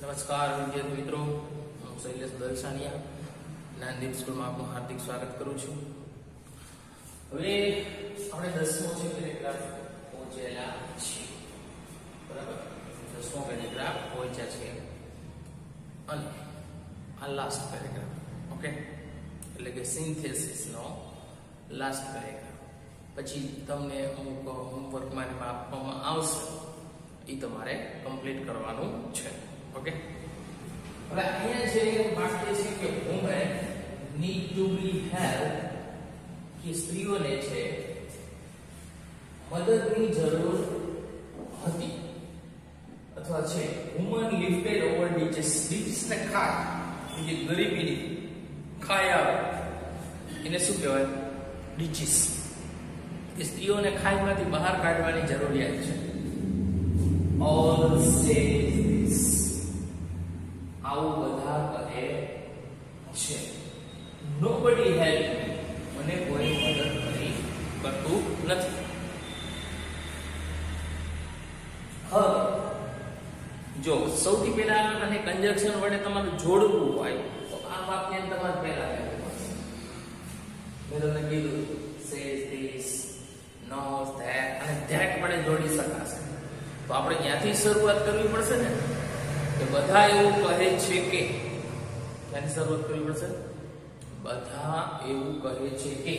વિદ્યાર્થી મિત્રો. હું શૈલેષ દલસાનિયા. જ્ઞાનદીપ સ્કૂલમાં આપનું હાર્દિક સ્વાગત કરું છું. હવે આપણે દસમો છે પેરેગ્રાફ પહોંચેલા છીએ. બરાબર? દસમો પેરેગ્રાફ પહોંચ્યા છે. અને આ લાસ્ટ પેરેગ્રાફ ઓકે એટલે કે સિન્થેસિસ નો લાસ્ટ પેરેગ્રાફ. પછી તમને અમુક હોમવર્કમાં માટે આપવામાં આવશે. એ તમારે કમ્પ્લીટ કરવાનું છે. ઓકે હવે અહીંયા જે વાક્ય છે કે women need to be help કે સ્ત્રીઓને છે મદદની જરૂર હતી અથવા છે women lifted over ditches ditches ને ખાય જે ગરીબીની ખાય આવે એને શું કહેવાય ડીચીસ કે સ્ત્રીઓને ખાઈમાંથી બહાર કાઢવાની જરૂરિયાત છે ઓલ this આવું બધા કહે છે. Help હેલ્પ મને કોઈ મદદ કરી કરતું નથી. હવે, જો સૌથી પહેલા અને કંજક્શન વડે તમારે જોડવું હોય, તો આ વાક્ય તમારે પહેલા કહેવું પડશે. મેં તમને કીધું says this knows ધેટ અને ધેટ વડે જોડી શકાશે. તો આપણે ત્યાંથી શરૂઆત કરવી પડશે ને? કે બધા એવું કહે છે કે, ક્યાંથી શરૂઆત કરવી પડશે? બધા એવું કહે છે કે,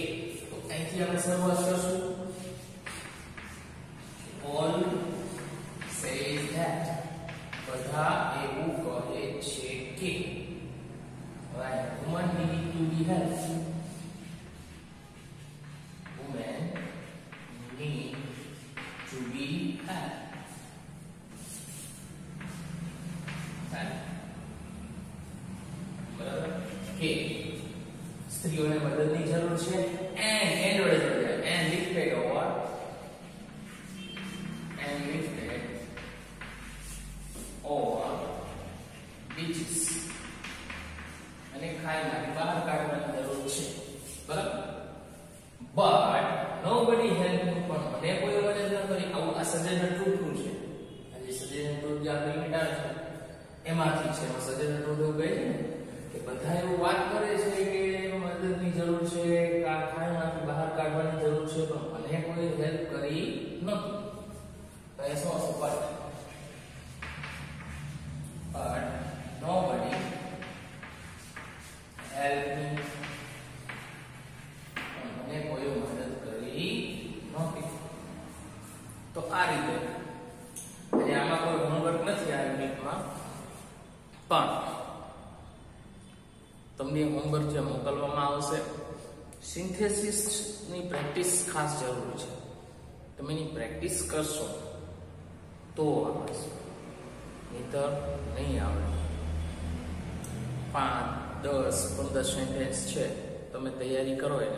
તો અહીંથી આપણે શરૂઆત કરશું. ઓલ સેઝ ધેટ બધા એવું કહે છે કે, right, woman need to be helped. કે સ્ત્રીઓને મદદની જરૂર છે એન્ડ એન્ડ વડે જોડે and lifted over and lifted over beaches અને ખાઈમાંથી બહાર કાઢવાની જરૂર છે. બરાબર? બટ નોબડી હેલ્પ પણ મને કોઈ મદદ ન કરી. આવું આ સજેશન ટૂંકું કરી નથી. તો એ શું હશે? But but nobody help me મને કોઈ મદદ કરી નહોતી તો આ રીતે. આજે આમાં કોઈ હોમવર્ક નથી આ યુનિટમાં પણ તમને હોમવર્ક જે મોકલવામાં આવશે સિન્થેસિસની પ્રેક્ટિસ ખાસ જરૂરી છે. તમે એની પ્રેક્ટિસ કરશો, તો આવડશે નહીતર નહીં આવડે. પાંચ, દસ, પંદર સેન્ટેન્સ છે, તમે તૈયારી કરો એને,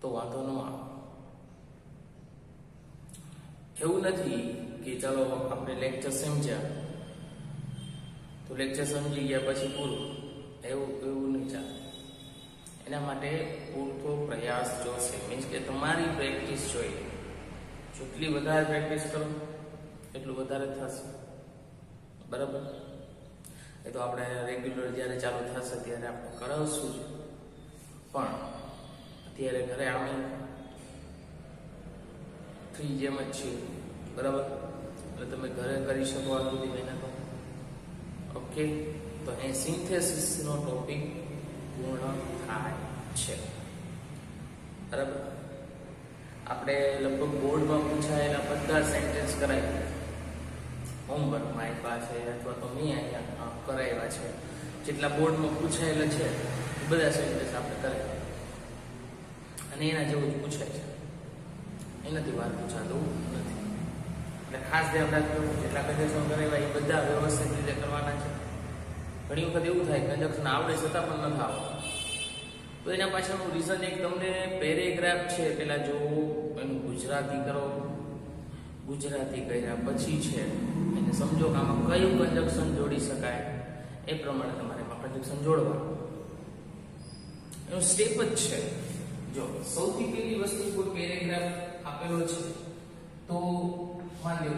તો વાંધો ન આવે. એવું નથી કે ચાલો આપણે લેક્ચર સમજ્યા. તો લેક્ચર સમજી ગયા પછી પૂરું. એવું એવું નહીં ચાલે. એના માટે પૂરતો પ્રયાસ જોશે. મીન્સ કે તમારી પ્રેક્ટિસ જોઈએ. જેટલી વધારે પ્રેક્ટિસ કરો, એટલું વધારે થશે. બરાબર? એ તો આપણે રેગ્યુલર જ્યારે ચાલુ થશે ત્યારે આપણે કરાવશું જ. પણ અત્યારે ઘરે આવી થ્રી જેમ જ છીએ. બરાબર? એટલે તમે ઘરે કરી શકો આ બધી મહેનતો. ઓકે તો એ સિન્થેસિસનો ટોપિક પૂર્ણ થાય છે. બરાબર? આપણે લગભગ બોર્ડમાં પૂછાયેલા બધા સેન્ટેન્સ કરાય. હોમવર્કમાં આપ્યા છે અથવા તો મેં અહીંયા કરાવ્યા છે. જેટલા બોર્ડમાં પૂછાયેલા છે, એ બધા સેન્ટેન્સ આપણે કરાય. અને એના જેવું જ પૂછાય છે. એનાથી વાત પૂછાતું નથી. એટલે ખાસ ધ્યાન રાખજો, જેટલા કન્જેક્શન કરાવ્યા એ બધા વ્યવસ્થિત રીતે કરવાના છે. ઘણી વખત એવું થાય કંજક્શન આવડે છતાં પણ નથી આવડતું તો એના પાછળનું રીઝન એક તમને પેરેગ્રાફ છે, પેલા જો એનું ગુજરાતી કરો. ગુજરાતી કર્યા પછી છે, એને સમજો કે આમાં કયું કન્જક્શન જોડી શકાય, એ પ્રમાણે તમારે એમાં કન્જક્શન જોડવાનું. એનું સ્ટેપ જ છે. જો સૌથી પહેલી વસ્તુ કોઈ પેરેગ્રાફ આપેલો છે, તો માની લો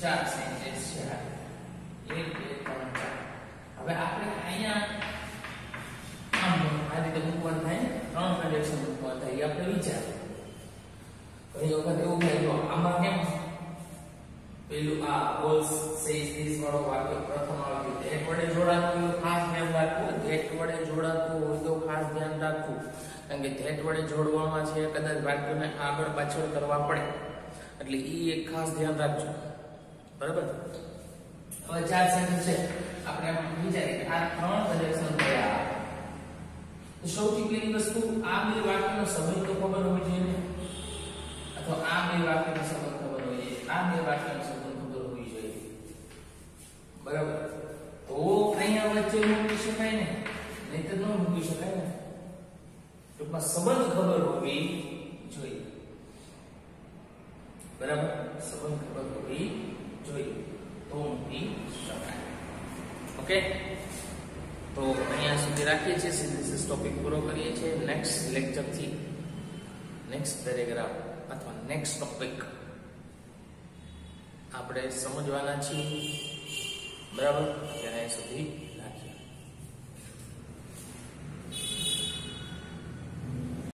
ચાર સેન્ટેન્સ છે. એક, બે, ત્રણ, ચાર. આ રીતે મૂકવાનું થાય ત્રણ કન્ડક્શન મૂકવા થાય આપણે વિચાર. ઘણી વખત એવું થાય તો આમાં કેમ પેલું આ હોલ્સ સેઝ ધીસ વાળો વાક્ય પ્રથમ આવ્યું ગેટ વડે જોડાતું ખાસ ધ્યાન રાખવું ગેટ વડે જોડાતું હોય તો ખાસ ધ્યાન રાખવું. કારણ કે ગેટ વડે જોડવામાં છે, કદાચ વાક્યને આગળ પાછળ કરવા પડે. એટલે એ એક ખાસ ધ્યાન રાખજો. બરાબર? હવે ચાર સેન્ટેન્સ છે. આપણે વિચારીએ આ ત્રણ કન્જક્શન બે વાક્યનો સંબંધ તો ખબર હોવી જોઈએ અથવા આ બે વાક્યનો સંબંધ ખબર હોવી જોઈએ. આ બે વાક્યનો સંબંધ ખબર હોવી જોઈએ. બરાબર? તો અહીંયા વચ્ચે મૂકી શકાય ને? નહીં તો ન મૂકી શકાય ને? ટૂંકમાં સંબંધ ખબર હોવી જોઈએ. બરાબર? સંબંધ ખબર હોવી જોઈએ. તો મૂકી શકાય. ઓકે? સુધી રાખીએ છીએ. સિન્થેસિસ ટોપિક પૂરો કરીએ છીએ. નેક્સ્ટ લેક્ચરથી નેક્સ્ટ પેરેગ્રાફ અથવા નેક્સ્ટ ટોપિક આપણે સમજવાના છીએ. બરાબર? ત્યાં સુધી